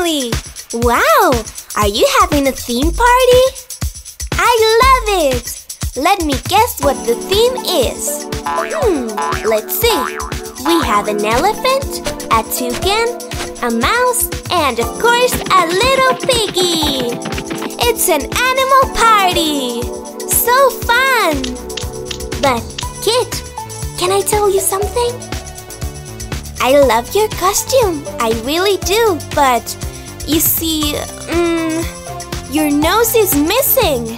family! Wow! Are you having a theme party? I love it! Let me guess what the theme is. Hmm, let's see. We have an elephant, a toucan, a mouse, and of course a little piggy. It's an animal party! So fun! But, Kit, can I tell you something? I love your costume. I really do, but you see, mm, your nose is missing.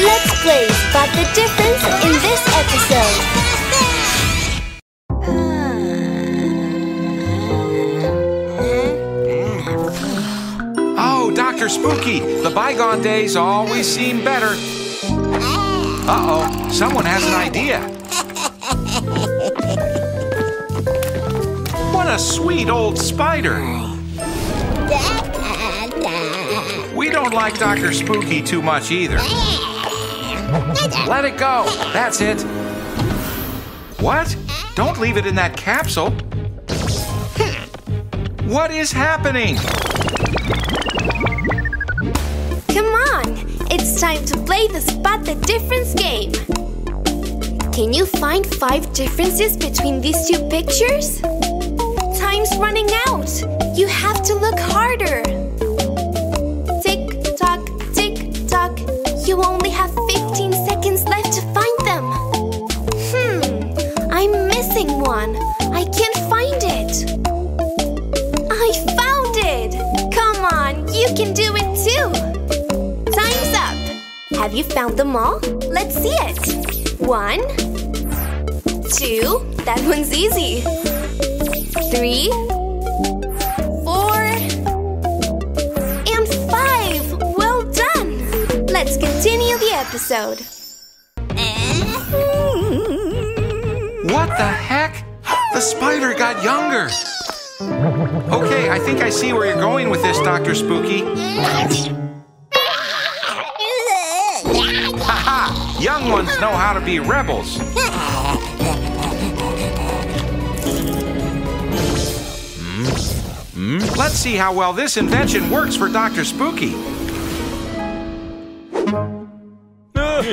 Let's play Spot the Difference in this episode. Oh, Dr. Spooky, the bygone days always seem better. Uh oh, someone has an idea. What a sweet old spider. We don't like Dr. Spooky too much either. Let it go. That's it. What? Don't leave it in that capsule. What is happening? Come on, it's time to play the Spot the Difference game. Can you find five differences between these two pictures? Time's running out. You have to look harder. One. I can't find it. I found it! Come on, you can do it too! Time's up! Have you found them all? Let's see it! One, two, that one's easy. Three, four, and five! Well done! Let's continue the episode. What the heck? The spider got younger. Okay, I think I see where you're going with this, Dr. Spooky. Haha! Young ones know how to be rebels. Hmm? Hmm? Let's see how well this invention works for Dr. Spooky. Um,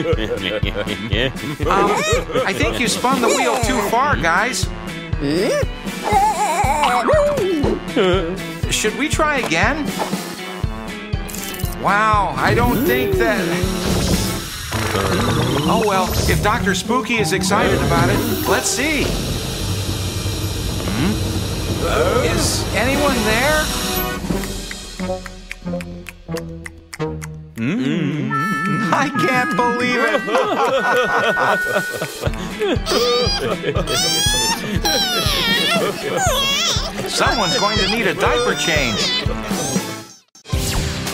I think you spun the wheel too far, guys. Should we try again? Wow, I don't think that. Oh well, if Dr. Spooky is excited about it, let's see. Hmm? Is anyone there? Hmm? I can't believe it. Someone's going to need a diaper change.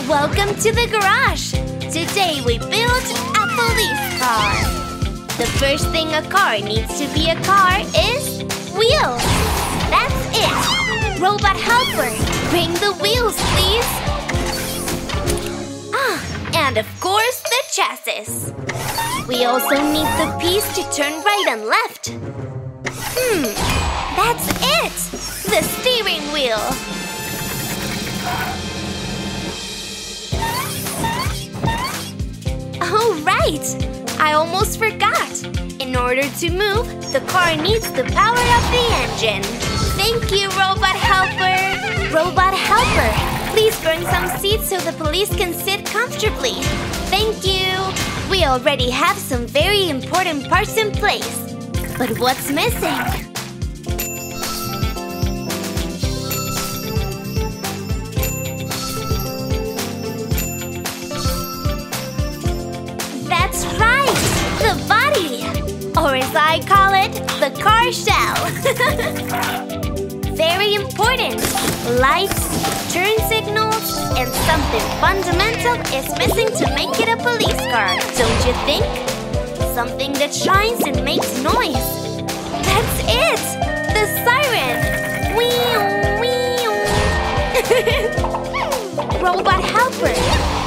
Welcome to the garage. Today we build a police car. The first thing a car needs to be a car is wheels. That's it. Robot helper, bring the wheels, please. Ah, and of course the chassis. We also need the piece to turn right and left. Hmm, that's it! The steering wheel! Oh, right! I almost forgot. In order to move, the car needs to power up the engine. Thank you, Robot Helper! Robot Helper, please bring some seats so the police can sit comfortably. Thank you! We already have some very important parts in place. But what's missing? That's right! The body! Or as I call it, the car shell! Very important! Lights, turn signals, and something fundamental is missing to make it a police car, don't you think? Something that shines and makes noise. That's it! The siren! Wee wee. Robot helper!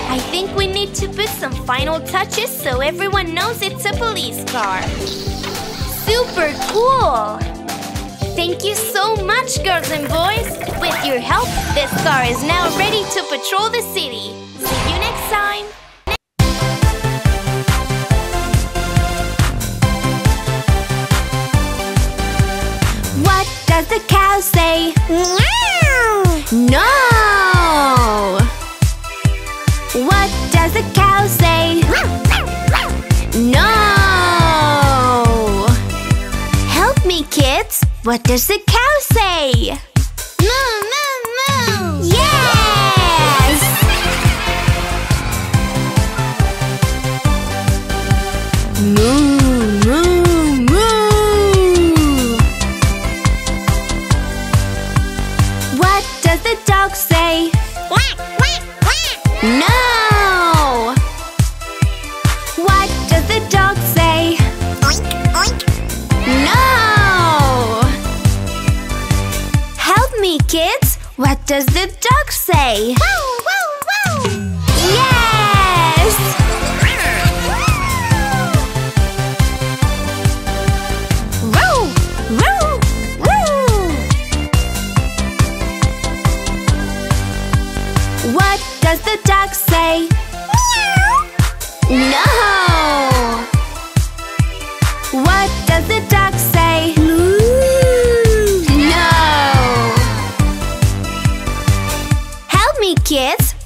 I think we need to put some final touches so everyone knows it's a police car. Super cool! Thank you so much, girls and boys! With your help, this car is now ready to patrol the city. See you next time! Say? No! What does the cow say? No! Help me, kids! What does the cow say?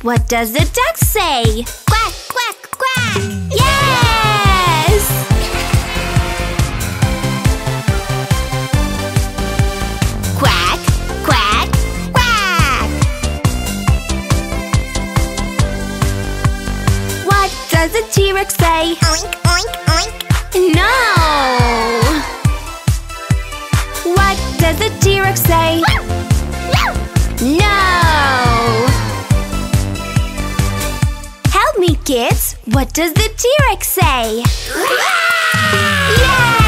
What does the duck say? Quack, quack, quack! Yes! Quack, quack, quack! What does the T-Rex say? Oink, oink, oink. No! What does the T-Rex say? No! Kids! What does the T-Rex say? Roar,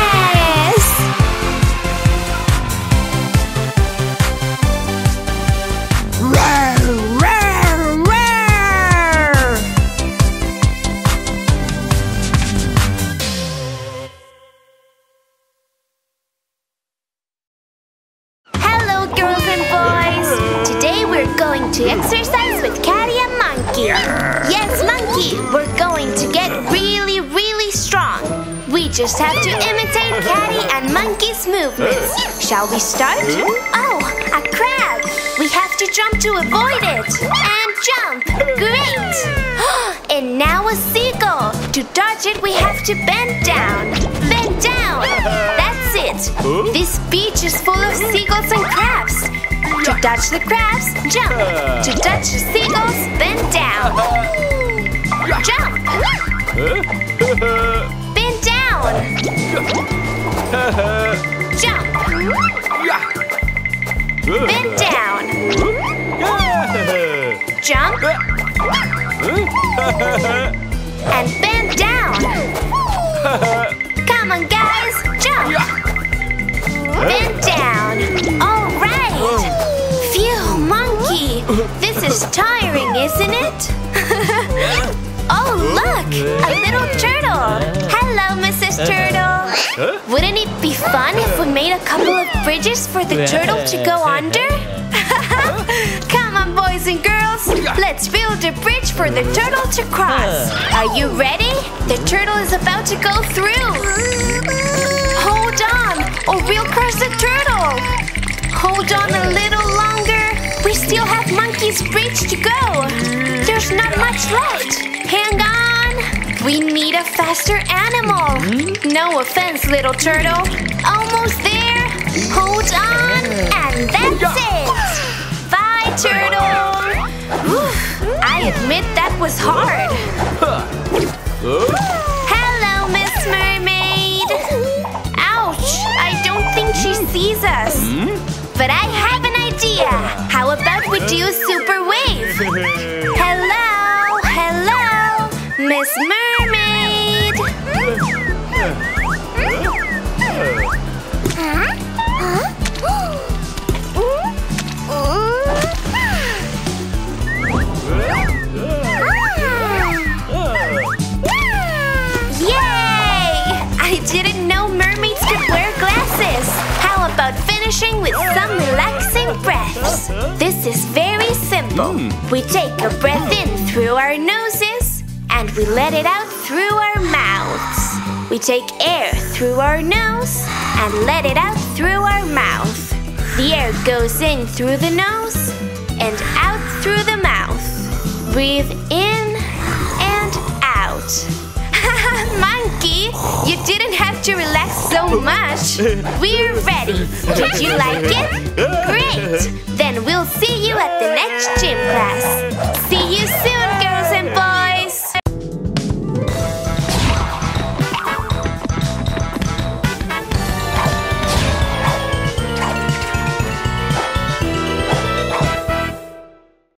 just have to imitate Caddy and Monkey's movements. Shall we start? Oh, a crab! We have to jump to avoid it. And jump! Great! and now a seagull. To dodge it, we have to bend down. Bend down! That's it! This beach is full of seagulls and crabs. To dodge the crabs, jump. Uh. To dodge the seagulls, bend down. Jump! Jump! Bend down. Jump. And bend down. Come on, guys. Jump. Bend down. All right. Phew, monkey. This is tiring, isn't it? oh, look. A little turtle. Hello, Mrs. Turtle. Wouldn't it be fun if we made a couple of bridges for the turtle to go under? Come on, boys and girls. Let's build a bridge for the turtle to cross. Are you ready? The turtle is about to go through. Hold on, or we'll crush the turtle. Hold on a little longer. We still have Monkey's bridge to go. There's not much left. Hang on. We need a faster animal. Mm-hmm. No offense, little turtle. Almost there. Hold on, and that's it. Bye, turtle. I admit that was hard. Finishing with some relaxing breaths? This is very simple. Hmm. We take a breath in through our noses and we let it out through our mouths. We take air through our nose and let it out through our mouth. The air goes in through the nose and out through the mouth. Breathe in and out. Monkey, you have to relax so much. We're ready. Did you like it? Great. Then we'll see you at the next gym class.